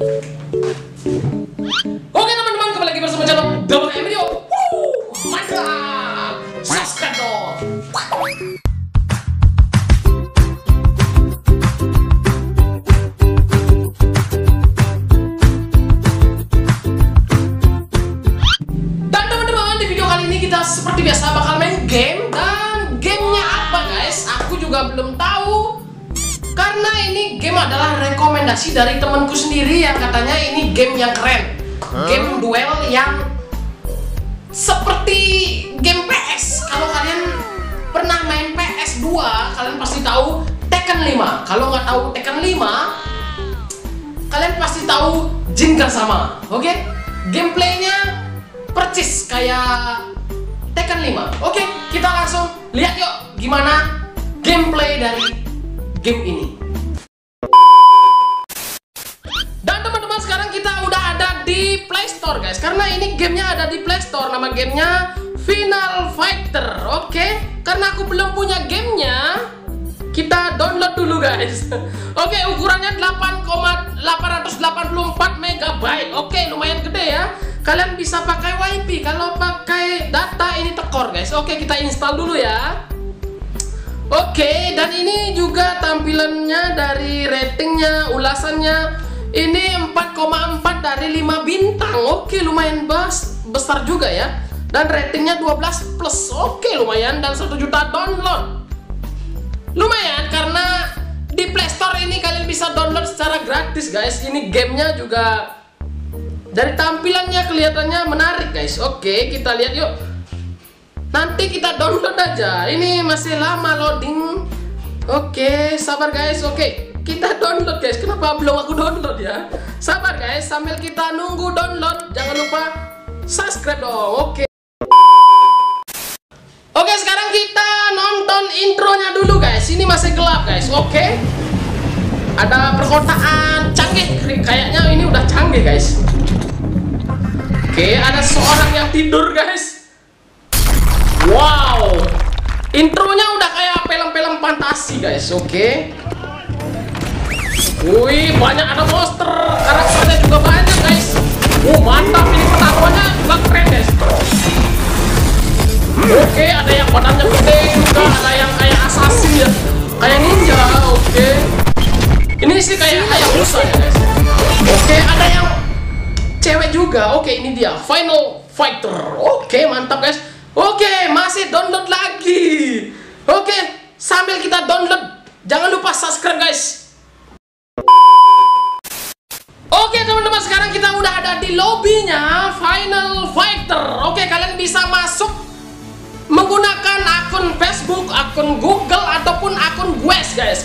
Yeah. Ini game adalah rekomendasi dari temanku sendiri yang katanya ini game yang keren. Game duel yang seperti game PS. Kalau kalian pernah main PS 2, kalian pasti tahu Tekken 5. Kalau nggak tahu Tekken 5, kalian pasti tahu Jinkan sama. Oke? Gameplaynya percis kayak Tekken 5. Oke, kita langsung lihat yuk gimana gameplay dari game ini. Store guys. Karena ini gamenya ada di Play Store. Nama gamenya Final Fighter. Oke, karena aku belum punya gamenya, kita download dulu guys. Oke, ukurannya 8,884 MB. Oke, lumayan gede ya. Kalian bisa pakai WiFi. Kalau pakai data ini tekor guys. Oke, kita install dulu ya. Oke, dan ini juga tampilannya dari ratingnya, ulasannya ini 4,4 dari 5 bintang. Oke, lumayan bas, besar juga ya. Dan ratingnya 12 plus. Oke, lumayan dan 1 juta download. Lumayan karena di Play Store ini kalian bisa download secara gratis, guys. Ini gamenya juga dari tampilannya kelihatannya menarik, guys. Oke, kita lihat yuk. Nanti kita download aja. Ini masih lama loading. Oke, sabar guys. Oke, kita download guys. Kenapa belum aku download ya? Sabar guys, sambil kita nunggu download, jangan lupa subscribe dong. Oke. Oke, sekarang kita nonton intronya dulu guys. Ini masih gelap guys. Oke. Ada perkotaan canggih. Kayaknya ini udah canggih guys. Oke, ada seorang yang tidur guys. Wow, intronya udah kayak film-film fantasi guys, oke? Wih, banyak ada monster, karakternya juga banyak guys. Oh mantap, ini pertarungannya juga keren guys. Oke, ada yang badannya gede juga, ada yang kayak assassin ya, kayak ninja, oke. Ini sih kayak kayak musa ya guys. Oke, ada yang cewek juga, oke ini dia, Final Fighter. Oke, mantap guys. Oke, masih download lagi. Oke, sambil kita download, jangan lupa subscribe guys. Oke teman-teman, sekarang kita udah ada di lobbynya Final Fighter. Oke, kalian bisa masuk menggunakan akun Facebook, akun Google ataupun akun Gues guys.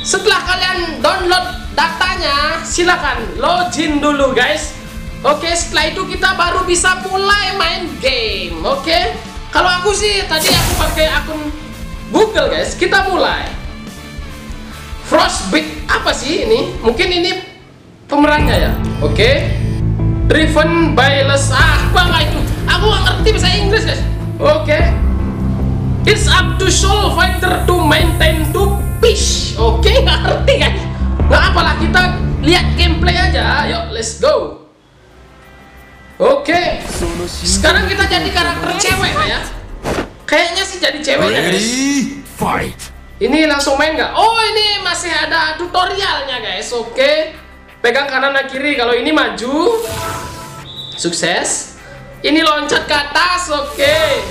Setelah kalian download datanya, silakan login dulu guys. Oke, setelah itu kita baru bisa mulai main game. Oke, kalau aku sih tadi aku pakai akun Google guys. Kita mulai. Frostbite apa sih ini? Mungkin ini pemerannya ya. Oke, driven by less. Ah, apa nggak itu? Aku nggak ngerti bahasa Inggris guys. Oke, it's up to Soul Fighter to maintain two fish. Oke, nggak ngerti guys. Nggak apalah kita lihat gameplay aja. Yuk, let's go. Oke, sekarang kita jadi karakter cewek ya. Kayaknya sih jadi cewek ya guys. fight. Ini langsung main nggak? Oh ini masih ada tutorialnya guys. Oke, pegang kanan dan kiri. Kalau ini maju, sukses. Ini loncat ke atas. Oke.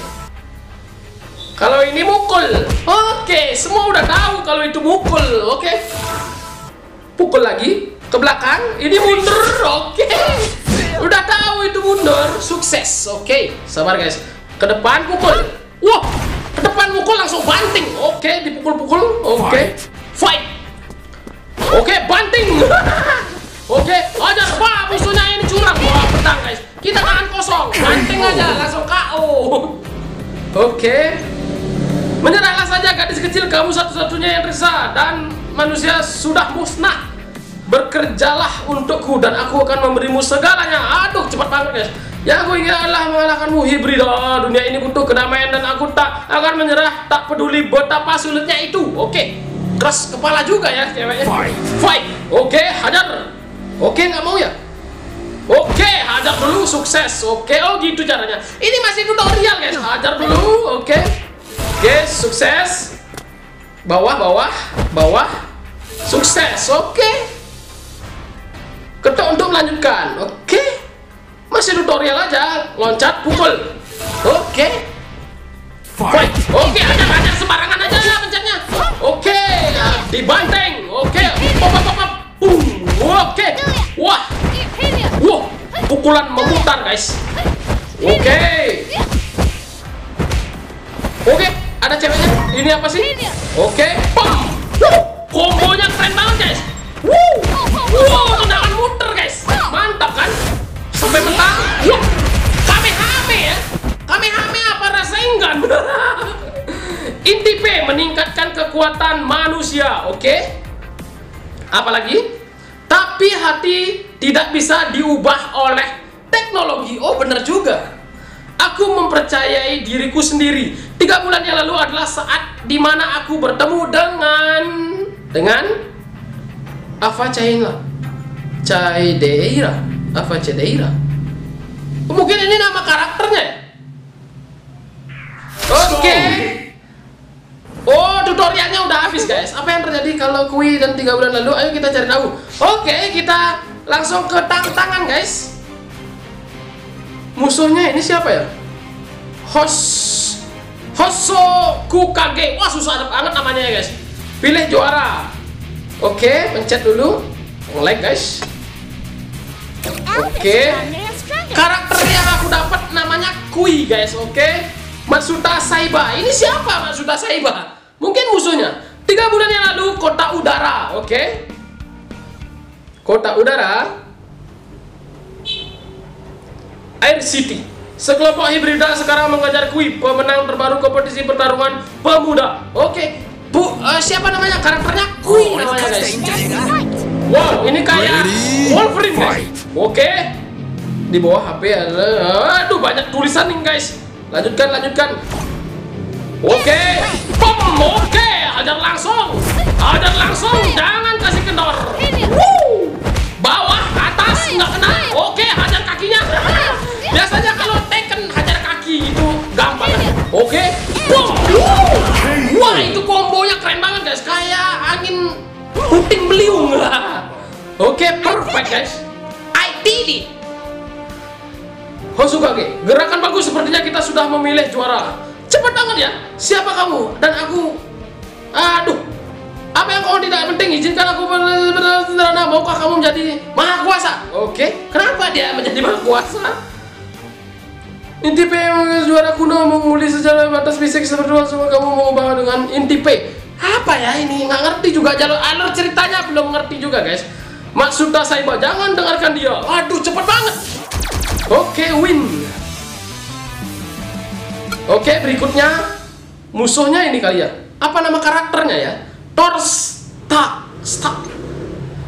Kalau ini mukul. Oke, semua udah tahu kalau itu mukul. Oke. Pukul lagi ke belakang. Ini mundur. Oke. Udah tahu itu mundur, sukses. Oke, sabar guys. Ke depan pukul. Wah, ke depan pukul langsung banting. Oke, dipukul-pukul. Oke. Fight. Oke, banting. Oke, ajar. Wah, musuhnya ini curang. Wah, pedang guys. Kita tangan kosong. Banting aja, langsung KO. Oke. Menyerahlah saja gadis kecil kamu satu-satunya yang resah dan manusia sudah musnah. Bekerjalah untukku dan aku akan memberimu segalanya. Aduh, cepat banget guys. Yang aku ingin adalah mengalahkanmu hibrida. Dunia ini butuh kedamaian dan aku tak akan menyerah. Tak peduli betapa sulitnya itu. Oke, keras kepala juga ya ceweknya. Fight. Fight. Oke, hajar. Oke, nggak mau ya? Oke, hajar dulu, sukses. Oke, oh gitu caranya. Ini masih tutorial guys. Hajar dulu, oke. Oke, sukses. Bawah, bawah, bawah. Sukses, oke. Ketuk untuk melanjutkan, oke. Masih tutorial aja. Loncat, pukul. Oke. Fight. Oke, hajar, hajar sembarangan aja pencetnya. Oke, dibanteng. Pukulan memutar guys. Oke. Oke, ada ceweknya. Ini apa sih? Oke. Wuh, kombonya keren banget guys. Wow, tendangan muter guys. Mantap kan? Sampai menang. Wah, kamehame ya. Kamehame apa Rasengan? Inti P meningkatkan kekuatan manusia. Oke. Apalagi? Tapi hati tidak bisa diubah oleh teknologi. Oh, benar juga. Aku mempercayai diriku sendiri. Tiga bulan yang lalu adalah saat di mana aku bertemu dengan dengan Ava Caila, Caideira, Ava Caideira. Mungkin ini nama karakternya. ya? Oke. Oh, tutorialnya udah habis guys. Apa yang terjadi kalau Kui dan tiga bulan lalu? Ayo kita cari tahu. Oke, kita langsung ke tantangan guys. Musuhnya ini siapa ya? Hos Hosoku Kage. Wah, susah banget namanya ya guys. Pilih juara. Oke, pencet dulu. Like guys. Oke. Karakter yang aku dapat namanya Kui guys, oke? Matsuda Saiba. Ini siapa Matsuda Saiba? Mungkin musuhnya. Tiga bulan yang lalu kota udara, oke? Kota udara. Air City. Sekelompok hibrida sekarang mengajar Kui, pemenang terbaru kompetisi pertarungan pemuda. Oke. Bu, eh, siapa namanya? Karakternya Kui namanya guys. Wow, ini kayak Wolverine guys. Oke. Di bawah HP ada aduh banyak tulisan nih guys. Lanjutkan, lanjutkan. Oke. Pom, oke. Hajar langsung. Hajar langsung. Jangan kasih kendor. Woo. Bawah, atas nggak kena. Oke, hajar kakinya. Biasanya kalau Tekken hajar kaki itu gampang. Oke. Pom. Woo. Wah, itu kombonya keren banget guys. Kayak angin puting beliung. Oke, perfect guys. I did it. Hosukage, gerakan bagus sepertinya kita sudah memilih juara. Cepat banget ya. Siapa kamu? Dan aku Aduh. Apa yang kau tidak penting? Izinkan aku bersederhana. Maukah kamu menjadi maha kuasa? Oke. Kenapa dia menjadi maha kuasa? Inti P juara kuno memulih secara batas fisik seperti semua kamu mau ubah dengan inti P. Apa ya ini? Nggak ngerti juga jalur alur ceritanya belum ngerti juga guys. Maksudnya Saiba jangan dengarkan dia. Aduh cepet banget. Oke win. Oke berikutnya musuhnya ini kali ya. Apa nama karakternya ya? Torsta Stak.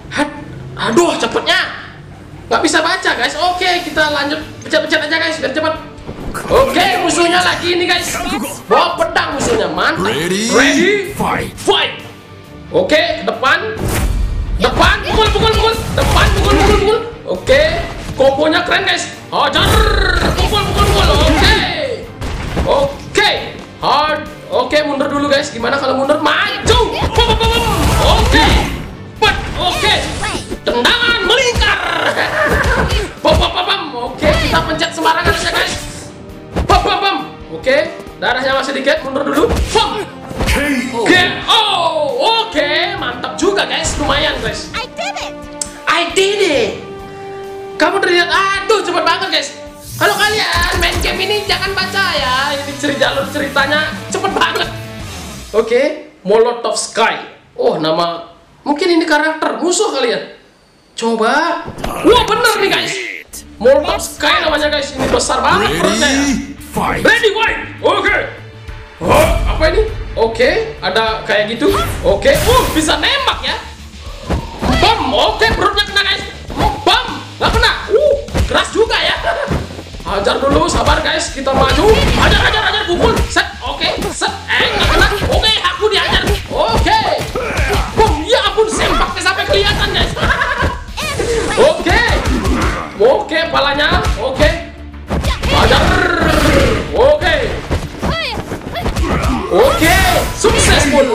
Head. Aduh cepetnya. Nggak bisa baca guys. Oke kita lanjut pencet-pencet aja guys biar cepet. Oke musuhnya lagi ini guys. Bawa pedang musuhnya mantap. Ready, Ready? fight. Fight. Oke, ke depan. Depan, pukul, pukul, pukul. Depan, pukul, pukul, pukul. Oke, kombonya keren guys. Hajar, pukul, pukul, pukul. Oke. Oke, hard. Oke, mundur dulu guys. Gimana kalau mundur? Maju. Oke. Oke. Tendangan melingkar. Oke, kita pencet sembarangan aja guys. Oke, darahnya masih dikit. Mundur dulu. Oke, oh, oke, mantap juga guys, lumayan guys. I did it! I did it. Kamu terlihat, aduh cepet banget guys. Kalau kalian main game ini jangan baca ya, ini cerita jalur ceritanya cepet banget. Oke, Molotov Sky. Oh nama, mungkin ini karakter musuh kalian. Coba, wah bener nih guys. Molotov Sky namanya guys, ini besar banget perutnya ya. Ready, fight. Ready, wait. Oke. Oh, apa ini? Oke, ada kayak gitu. Oke. Uh, bisa nembak ya. Bam. Oke, perutnya kena guys. Bam. Nggak kena. Uh, keras juga ya. Hajar dulu, sabar guys. Kita maju. Hajar, hajar, hajar. Pukul. Set. Oke. Set. Eh, nggak kena. Aku dihajar. Oke. Bum. Ya ampun, sempaknya sampai kelihatan guys. Oke. Oke, palanya. Oke. Hajar. Oke. Oke, sukses pun.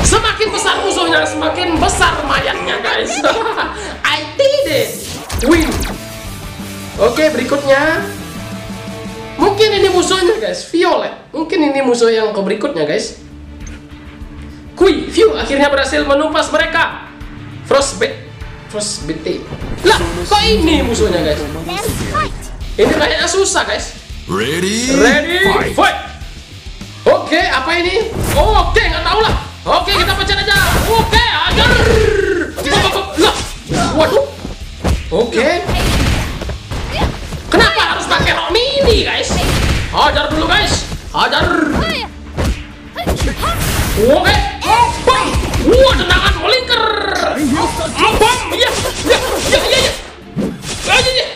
Semakin besar musuhnya, semakin besar mayatnya, guys. I did it. Win. Oke, berikutnya. Mungkin ini musuhnya, guys. Violet. Mungkin ini musuh yang ke berikutnya, guys. Kui, View akhirnya berhasil menumpas mereka. Frostbite. Frostbite. Lah, kok ini musuhnya, guys? Ini kayaknya susah, guys. Ready? Ready, fight. Oke, apa ini? Oke, nggak tahu lah. Oke, kita pencet aja. Oke, ajar. Lah, waduh. Oke. Kenapa harus pakai rok mini, guys? Ajar dulu, guys. Ajar. Oke. Wah, tendangan melingkar. Bam. Iya. Iya, iya, iya. iya. Ah, iya, iya.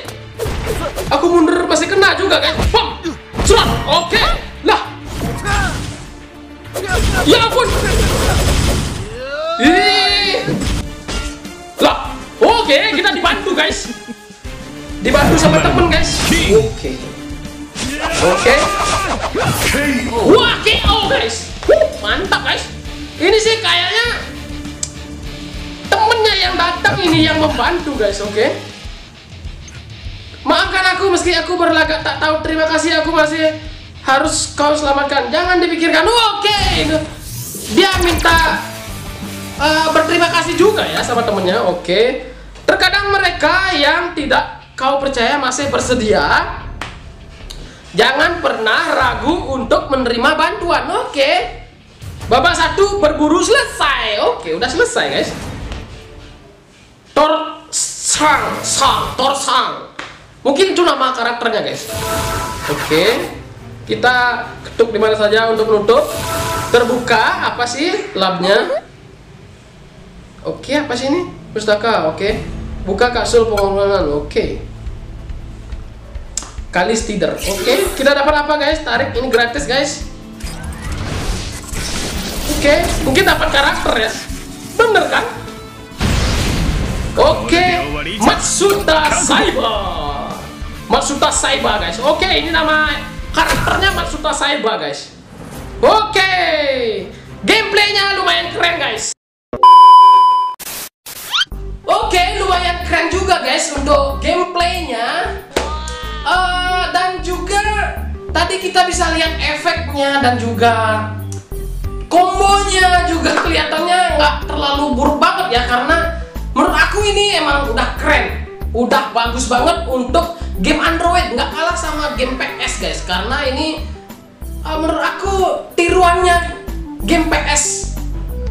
Aku mundur masih kena juga, guys. Bam. Surat. Oke. Lah. Ya ampun. Ih. Lah. Oke, kita dibantu, guys. Dibantu sama temen, guys. Oke. Oke. Wah, KO, guys. Mantap, guys. Ini sih kayaknya temennya yang datang ini yang membantu, guys. Oke. Maafkan aku meski aku berlagak tak tahu terima kasih aku masih harus kau selamatkan. Jangan dipikirkan. Oke. Dia minta eh, berterima kasih juga ya sama temennya. Oke. Terkadang mereka yang tidak kau percaya masih bersedia. Jangan pernah ragu untuk menerima bantuan. Oke. Babak satu berburu selesai. Oke, udah selesai guys. Tor sang sang tor sang. Mungkin itu nama karakternya guys. Oke. Kita ketuk di mana saja untuk menutup. Terbuka apa sih labnya? Oke, apa sih ini? Pustaka, oke. Buka kapsul pengembangan, oke. Kali stider, oke. Kita dapat apa guys? Tarik ini gratis guys. Oke, mungkin dapat karakter ya. Bener kan? Oke, Matsuda Saiba. Matsuda Saiba guys. Oke, ini nama karakternya Matsuda Saiba guys. Oke, gameplaynya lumayan keren guys. Oke, lumayan keren juga guys untuk gameplaynya. Eh, dan juga tadi kita bisa lihat efeknya dan juga kombonya juga kelihatannya nggak terlalu buruk banget ya karena menurut aku ini emang udah keren, udah bagus banget untuk game Android. Nggak kalah sama game PS guys. Karena ini uh, menurut aku tiruannya game PS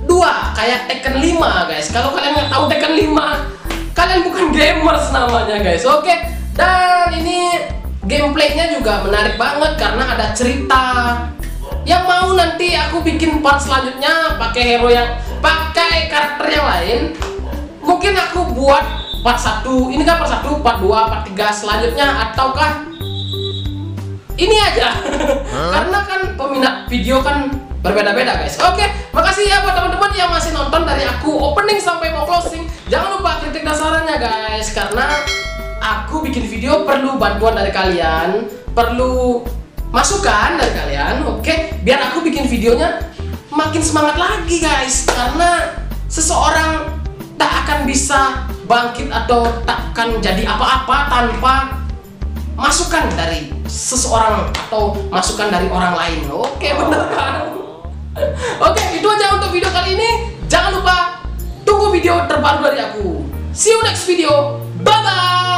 2 kayak Tekken 5 guys. Kalau kalian nggak tahu Tekken 5 kalian bukan gamers namanya guys. Oke dan ini gameplaynya juga menarik banget karena ada cerita yang mau nanti aku bikin part selanjutnya pakai hero yang pakai karakter yang lain mungkin aku buat part 1 ini kan part 1 part 2 part 3 selanjutnya ataukah ini aja? Karena kan peminat video kan berbeda-beda guys. Oke makasih ya buat teman-teman yang masih nonton dari aku. Opening sampai mau closing. Jangan lupa kritik dan sarannya guys. Karena aku bikin video perlu bantuan dari kalian perlu masukan dari kalian oke biar aku bikin videonya makin semangat lagi guys karena seseorang tak akan bisa bangkit atau tak akan jadi apa-apa tanpa masukan dari seseorang atau masukan dari orang lain. Oke, bener kan? Oke, itu aja untuk video kali ini. Jangan lupa tunggu video terbaru dari aku. See you next video. Bye bye.